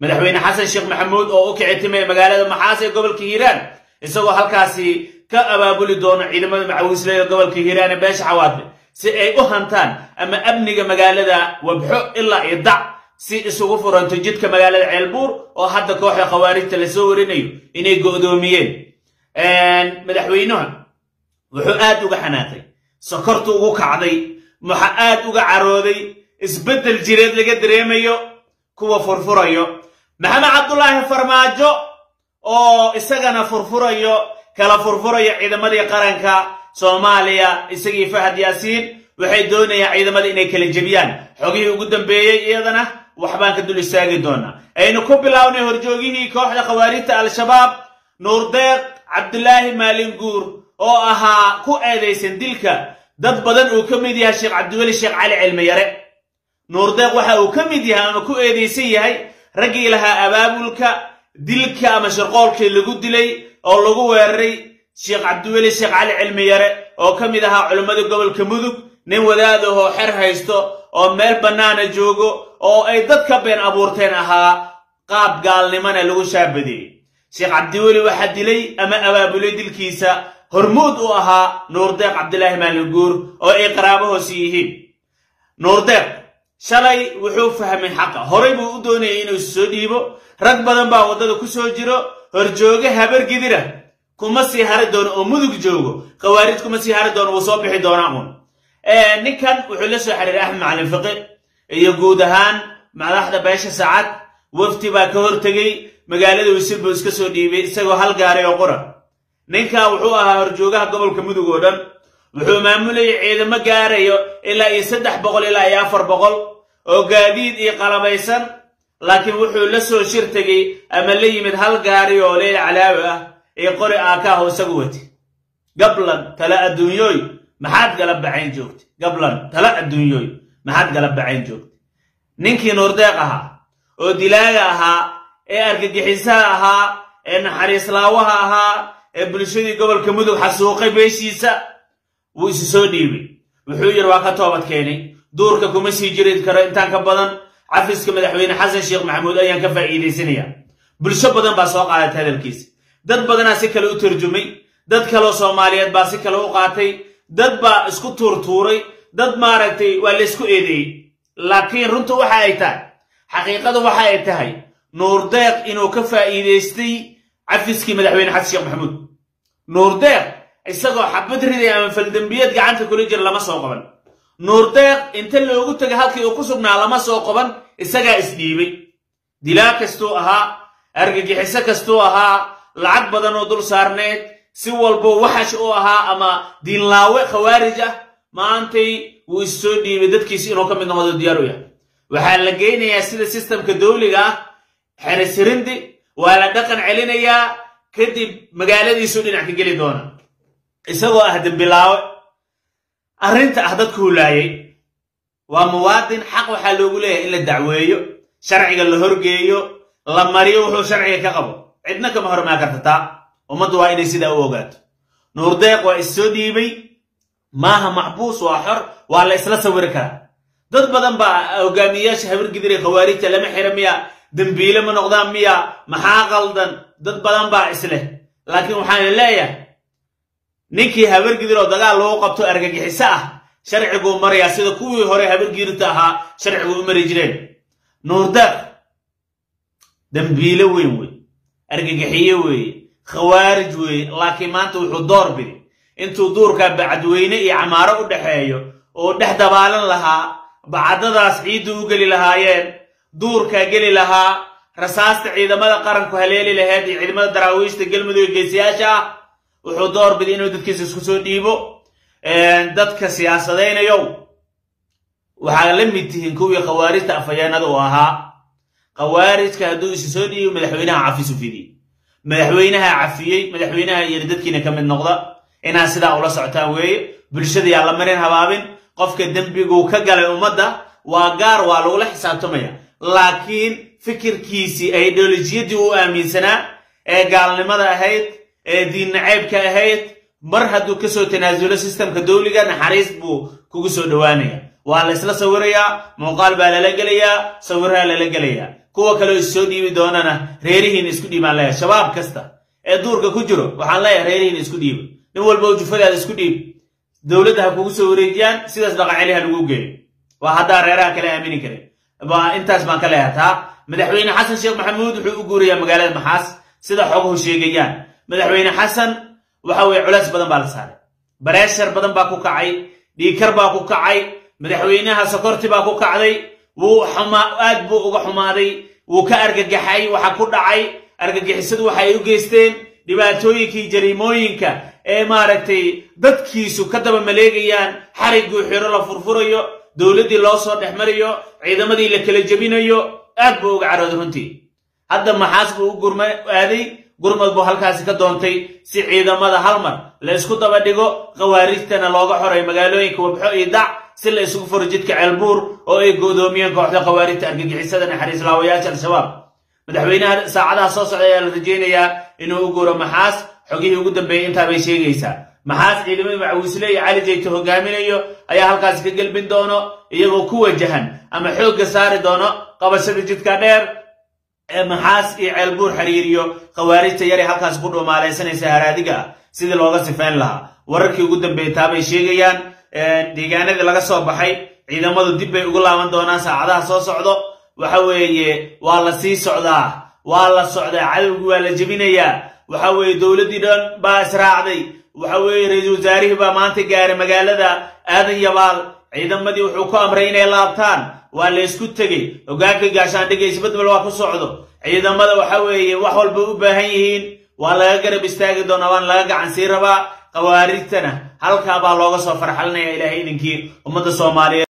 madaxweyne xasan sheekh maxamuud oo u kicitimay magaalada maxaas ee gobolka hiiraan. Isagoo halkaasi ka abaabuli doono ciidamada macawisleyda gobolka hiiraan ee beesha xawaadle si ay u hantaan ama amniga magaalada wabxo ilaa iyo dac si isugu furanto jidka magaalada ceelbuur oo hadda kooxda khawaarijta la soo warinayo inay go'doomiyeen. Madaxweynuha wuxuu aad uga xanaaqay sokortu ugu kacday waxa aad uga carooday isbeddel jireed laga dareemayo kuwa furfurayo maxamed cabdulaahi farmaajo oo isagana furfurayo kala furfurayo ciidamadii qaranka soomaaliya isagii fahad yaasiin waxay doonayaan ciidamada inay kala jebiyaan xogihii ugu dambeeyey iyadana waxbaan ka dul istaagi doonaa. Aynu ku bilownay horjoogihii kooxda khawaarijta al-shabaab nuurdeeq cabdulaahi maalin guur oo ahaa ku eedaysan dilka. Dad badan uu ka mid yahay sheekh cabdiweli sheekh cali cilmiyare. Nuurdeeq waxa uu ka mid yahay ama ku eedaysan yahay raggii lahaa abaabulka dilka ama shirqoolkii lagu dilay oo lagu weeraray sheekh cabdiweli sheekh cali cilmiyare oo ka mid ahaa culimmada gobolka mudug nin wadaadahoo xer haysto oo meel bannaana joogo oo ay dad ka been abuurteen ahaa qaab gaalnimana lagu shaabadiyey. Sheekh cabdiweli waxaa dilay ama abaabulay dilkiisa hormuud u ahaa nuurdeeq cabdilaahi maalinguur oo ay qaraabo hoose yihiin. Nuurdeeq shalay wuxuu fahmay xaqa. Horay buu u doonayay inuu soo dhiibo. Rag badan baa waddada ku soo jiro. Horjooge habargidira kuma sii hari doono oo mudug joogo. Khawaarij kuma sii hari doono wuu soo bixi doonaa uun. Ninkan wuxuu la soo xiriiray axmed macalin fiqi. Iyo guud ahaan madaxda beesha saacad wafti baa ka hortegey magaalada wisil buu iska soo dhiibay isagoo hal gaaray oo qura. Ninkan wuxuu ahaa horjoogaha gobolka mudug oo dhan wuxuu maamulayay ciidamo gaarayo ilaa iyo saddex boqol ilaa iyo afar boqol oo gaadiid iyo qalabaysan laakiin wuxuu la soo shir tegey ama la yimid hal gaari oo leyl calaawi ah ee qori aakaah isagu wati gablan tala adduunyooy maxaad gala bacayn joogta gablan tala adduunyooy maxaad gala bacayn joogta ninkii nuurdeeq ahaa oo dilaaga ahaa ee argagixisaha ahaa ee naxariislaawaha ahaa ee bulshadii gobolka mudug xasuuqay beeshiisa wuu isi soo dhiibay wuxuu yidhi waa ka toobad keenay. Duurka kuma sii jiri karo. Intaan ka badan cafiska madaxweyne xasan sheekh maxamuud ayaan ka faa'iidaysanaya bulsho badan baa soo qaadatay hadalkiisa. Dad badanaa si kale u tarjumay. Dad kaloo soomaaliyeed baa si kale u qaatay. Dad baa isku tuurtuuray dad maaragtay waa la isku eedeeyey. Laakiin runtu waxa ay tahay xaqiiqadu waxa ay tahay nuurdeeq inuu ka faa'iidaystay cafiskii madaxweyne xasan sheekh maxamuud. Nuurdeeq isagoo xabad riday ama faldembiyad gacanta kula jira lama soo qaban. Nuurdeeq inta loogu tegay halkii uu ku sugnaa lama soo qaban isagaa isdhiibay. Dilaa kastuu ahaa argagixiso kastuu ahaa lacag badan oo dul saarneed si walbo waxash u ahaa ama diinlaawe khawaarij ah maantay wuu is soo dhiibay dadkiisi inuu ka mid noqdo diyaar u yahay. Waxaa la geynayaa sida sistamka dawliga ah xerisirindi waa la dhaqan celinayaa kadib magaaladiisuu dhinac ka geli doona isagoo ah dembilaawe arrinta ah dadku hulaayay. Waa muwaadin xaq waxaa loogu leeyahay in la dacweeyo sharciga la horgeeyo la mariyo wuxuu sharciga ka qabo. Cidna kama hormaa kartataa ummaddu waa inay sidaa u ogaato. Nuurdeeq waa is soo dhiibay maaha maxbuus waa xor waa la isla sawiri karaa. Dad badan baa hogaamiyeyaasha habargidiray khawaarijta lama xira miya dembiile ma noqdaan miya maxaa qaldan? Dad badan baa isleh laakiin waxaan leeyahay ninkii habargidir oo dagaal lagu qabto argagixiso ah sharciguu marayaa sida kuwii hore habargidirta ahaa sharcigu u mari jireen. Nuurdeeq dembiile weyn wey argagixiye weeye khawaarij weeye laakiin maanta wuxuu door bidi intuu duurkaa bacadweyne iyo camaaro u dhexeeyo oo dhex dabaalan lahaa bacadadaas ciiddu u geli lahaayeen duurkaa geli lahaa rasaasta ciidamada qaranku haleeli laheyd iyo ciidamada daraawiishta galmudug ee geesiyaasha ah wuxuu door biday inuu dadkiisa isku soo dhiibo dadka siyaasadaynayow waxaa la mid tihiin kuwii khawaarijta afhayeenada uu ahaa. Khawaarijka hadduu isi soo dhiibo madaxweynaha cafisu fidiy madaxweynaha cafiyey madaxweynaha yiri dadkiina ka mid noqda. Inaad sidaa ula socotaan weeye. Bulshada yaa la marin habaabin. Qofka dembiguu ka galay ummadda waa gaar waa lagula xisaabtamaya. Laakiin fikirkiisii ideolojiyadii uu aaminsanaa ee gaalnimada ahayd ee diin nacaybka ahayd mar hadduu ka soo tanaasulo sistamka dawliga naxariis buu kugu soo dhowaanaya waa la isla sawirayaa muuqaal baa lala gelayaa sawiraha lala gelayaa. Kuwa kaleo issoo dhiibi doonana reerihiina isku dhiibaan leeyahay. Shabaab kasta ee duurka ku jiro waxaan leeyahay reerihiina isku dhiiba nin walba jufadaada isku dhiib dowladda ha kugu soo wareejiyaan sidaas dhaqaceli ha lagu geeyo waa haddaa reeraha kale aamini karin intaas baan ka leeyahay taa. Madaxweyne xasan sheekh maxamuud wuxuu u guurayaa magaalada maxaas sida xoguhu sheegayaan madaxweyne xasan waxa weye culays badan baa la saaray. Bareeshar badan baa ku kacay dhiikar baa ku kacay madaxweynaha sokorti baa ku kacday wuu aad buu uga xumaaday wuu ka argagaxay waxa ku dhacay argagixisadu waxa ay u geysteen dhibaatooyinkii jariimooyinka ee maaragtay dadkiisu ka daba maleegayaan xarigguu xiro la furfurayo dowladdii loo soo dhex mariyo ciidamadii la kala jebinayo aad buu uga carooday runtii. Hadda maxaas buu u gurma aaday gurmad buu halkaasi ka doontay si ciidamada hal mar la isku daba dhigo khawaarijtana looga xoray magaalooyinka wabxo iyo dac si la isugu furo jidka ceelbuur oo ay goodoomiyeen kooxda khawaarijta argagixisada naxariis laawayaasha al-shabaab. Madaxweynaha saacadaha soo socda ayaa la rajaynayaa inuu u guuro maxaas xogihii ugu dambeeyey intaa bay sheegaysaa. Maxaas ciidamada macawiisle iyo cali jeyto hogaaminayo ayaa halkaasi ka gelbin doono iyagoo ku wajahan ama xoogga saari doono qabashada jidka dheer. ee maxaas iyo ceelbuur xiriiriyo khawaarijta yare halkaas ku dhumaalaysanaysa haraadiga ah sidii looga sifayn lahaa. Wararkii ugu dambeeyey taabay sheegayaan deegaanadii laga soo baxay ciidamadu dib bay ugu laaban doonaan saacadaha soo socdo. Waxa weeye waa la sii socdaa waa la socdaa cadowgii waa la jebinayaa. Waxa weeye dowladdii dhan baa israacday. Waxa weeye ra'iisul wasaarihii baa maanta gaaray magaalada aadan yabaal ciidamadii wuxuu ku amray inay laabtaan waa la isku tegey. Hogaanka gaashaandhigga isbedbel waa ku socdo. Ciidamada waxa weeye wax walba u baahan yihiin. Waa laga garab istaagi doonaa waana laga gacan sii rabaa. Khawaarijtana halkaa baa looga soo farxalinaya ilaahay idinkii ummadda soomaaliyeed